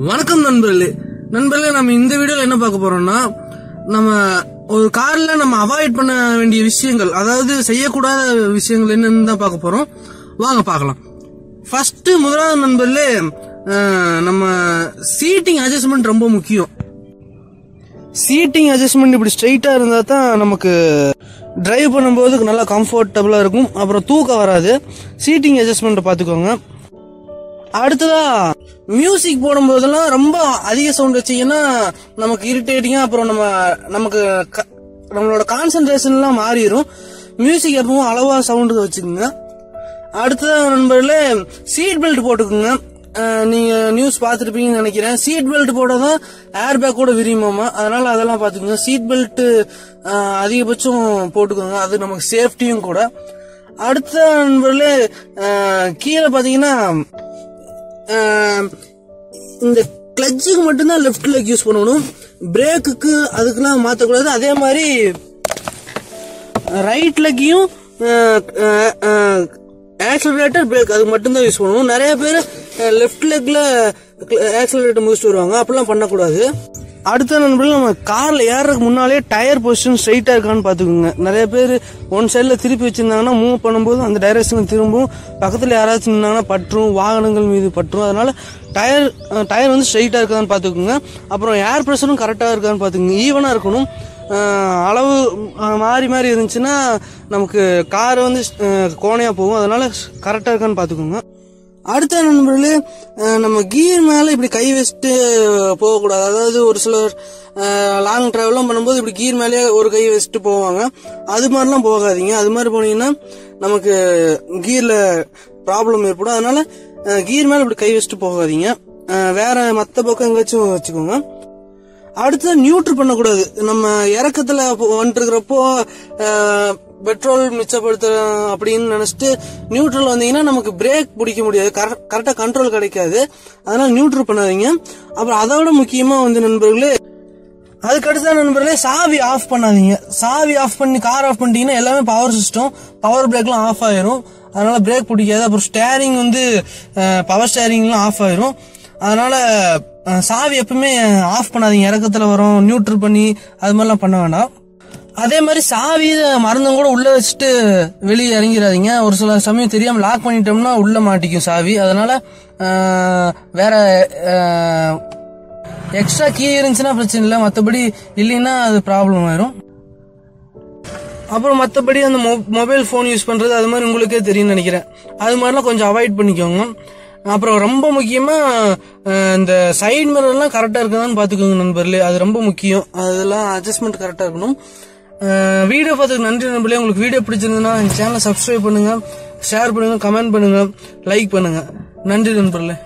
வணக்கம் நண்பர்களே. நண்பர்களே நம்ம இந்த வீடியோல என்ன பார்க்க போறோம்னா நம்ம ஒரு கார்ல நம்ம அவாய்ட் பண்ண வேண்டிய விஷயங்கள் அதாவது செய்யக்கூடாத விஷயங்கள் என்னன்னு தான் பார்க்க போறோம். வாங்க பார்க்கலாம். ஃபர்ஸ்ட் முதலாவது நண்பர்களே நம்ம சீட்டிங் அட்ஜஸ்ட்மெண்ட் ரொம்ப முக்கியம். சீட்டிங் அட்ஜஸ்ட்மெண்ட் இப்படி ஸ்ட்ரைட்டா இருந்தா தான் நமக்கு டிரைவ் பண்ணும்போது நல்லா கம்ஃபர்டபுளா இருக்கும். அப்புறம் தூக்கம் வராது. சீட்டிங் அட்ஜஸ்ட்மெண்ட் பார்த்துக்கோங்க. அடுத்ததா மியூசிக் போடும்போதெல்லாம் ரொம்ப அதிக சவுண்ட் வச்சீங்கன்னா நமக்கு இரிட்டேட்டிங்கா அப்புறம் நம்ம நமக்கு க- நம்மளோட கான்சென்ட்ரேஷன் எல்லாம் மாறிடும் மியூசிக் எப்பவும் அளவா சவுண்டு வச்சுக்கோங்க. அடுத்ததா நண்பர்களே சீட் பெல்ட் போட்டுக்கோங்க. நீங்க நியூஸ் பார்த்துருப்பீங்கன்னு நினைக்கிறேன். சீட் பெல்ட் போட தான் ஏர் பேக் கூட விரியுமாமா அதனால அதெல்லாம் பார்த்துக்கோங்க. சீட் பெல்ட் அதிகபட்சம் போட்டுக்கோங்க. அது நமக்கு சேஃப்டியும் கூட. அடுத்த நண்பர்களே கீழே பார்த்தீங்கன்னா இந்த கிளச்சுக்கு மட்டும்தான் லெஃப்ட் லெக் யூஸ் பண்ணணும். பிரேக்குக்கு அதுக்கெல்லாம் மாற்றக்கூடாது அதே மாதிரி ரைட் லெக்கையும் ஆக்சலரேட்டர் பிரேக் அதுக்கு மட்டும்தான் யூஸ் பண்ணணும். நிறைய பேர் லெஃப்ட் லெக்கில் ஆக்சலரேட்டர் முடிச்சுட்டு வருவாங்க. அப்படிலாம் பண்ணக்கூடாது. அடுத்த நண்பர்கள் நம்ம காரில் ஏறதுக்கு முன்னாலே டயர் பொசிஷன் ஸ்ட்ரைட்டாக இருக்கான்னு பார்த்துக்கோங்க. நிறைய பேர் ஒன் சைடில் திருப்பி வச்சுருந்தாங்கன்னா மூவ் பண்ணும்போது அந்த டைரக்ஷனில் திரும்பும் பக்கத்தில் யாராச்சும் இருந்தாங்கன்னா பற்றும் வாகனங்கள் மீது பற்றும். அதனால் டயர் டயர் வந்து ஸ்ட்ரைட்டாக இருக்கான்னு பார்த்துக்கோங்க. அப்புறம் ஏர் ப்ரெஷரும் கரெக்டாக இருக்கான்னு பார்த்துக்கோங்க. ஈவனாக இருக்கணும். அளவு மாறி மாறி இருந்துச்சுன்னா நமக்கு கார் வந்து கோணையாக போகும். அதனால் கரெக்டாக இருக்கான்னு பார்த்துக்கோங்க. அடுத்த நண்பர்களே நம்ம கீர் மேல இப்படி கை வச்சுட்டு போகக்கூடாது. அதாவது ஒரு சிலர் லாங் டிராவல்லாம் பண்ணும்போது இப்படி கீர் மேலேயே ஒரு கை வச்சுட்டு போவாங்க. அது மாதிரிலாம் போகாதீங்க. அது மாதிரி போனீங்கன்னா நமக்கு கீரில் ப்ராப்ளம் ஏற்படும். அதனால கீர் மேலே இப்படி கை வச்சுட்டு போகாதீங்க. வேற மற்ற பக்கம் எங்கேயாச்சும் வச்சுக்கோங்க. அடுத்தது நியூட்ரு பண்ணக்கூடாது. நம்ம இறக்கத்துல வந்துட்டு இருக்கிறப்போ பெட்ரோல் மிச்சப்படுத்த அப்படின்னு நினைச்சிட்டு நியூட்ரல் வந்தீங்கன்னா நமக்கு பிரேக் பிடிக்க முடியாது. கரெக்டா கண்ட்ரோல் கிடைக்காது. அதனால நியூட்ரு பண்ணாதீங்க. அப்புறம் அதோட முக்கியமா வந்து நண்பர்களே அதுக்கடுத்த நண்பர்களே சாவி ஆஃப் பண்ணாதீங்க. சாவி ஆஃப் பண்ணி கார் ஆஃப் பண்ணிட்டீங்கன்னா எல்லாமே பவர் சிஸ்டம் பவர் பிரேக்லாம் ஆஃப் ஆயிரும். அதனால பிரேக் பிடிக்காது. அப்புறம் ஸ்டேரிங் வந்து பவர் ஸ்டேரிங்லாம் ஆஃப் ஆயிரும். அதனால சாவி எப்பவுமே ஆஃப் பண்ணாதீங்க. இறக்கத்துல வரும் நியூட்ரல் பண்ணி அது மாதிரிலாம் பண்ண வேண்டாம். அதே மாதிரி சாவி மறந்தும் கூட உள்ள வச்சுட்டு வெளியே இறங்கிடாதீங்க ஒரு சில சமயம் தெரியாம லாக் பண்ணிட்டோம்னா உள்ள மாட்டிக்கும் சாவி. அதனால வேற எக்ஸ்ட்ரா கீ இருந்துச்சுன்னா பிரச்சனை இல்லை. மற்றபடி இல்லைன்னா அது ப்ராப்ளம் ஆயிரும். அப்புறம் மற்றபடி அந்த மொபைல் ஃபோன் யூஸ் பண்ணுறது அது மாதிரி உங்களுக்கே தெரியும்னு நினைக்கிறேன். அது மாதிரிலாம் கொஞ்சம் அவாய்ட் பண்ணிக்கோங்க. அப்புறம் ரொம்ப முக்கியமாக இந்த சைடு மிரர்லாம் கரெக்டாக இருக்குதான்னு பார்த்துக்கோங்க நண்பர்களே. அது ரொம்ப முக்கியம். அதெல்லாம் அட்ஜஸ்ட்மெண்ட் கரெக்டாக இருக்கணும். வீடியோ பார்த்ததுக்கு நன்றி நண்பர்களே. உங்களுக்கு வீடியோ பிடிச்சிருந்ததுன்னா சேனலை சப்ஸ்கிரைப் பண்ணுங்கள் ஷேர் பண்ணுங்கள் கமெண்ட் பண்ணுங்கள் லைக் பண்ணுங்கள் நன்றி நண்பர்களே.